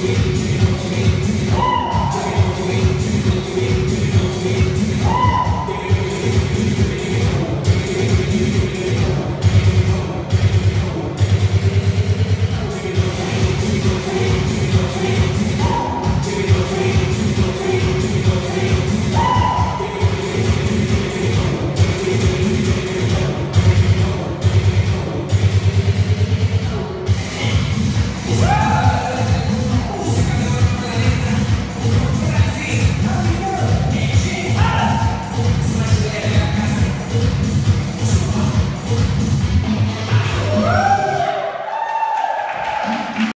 Música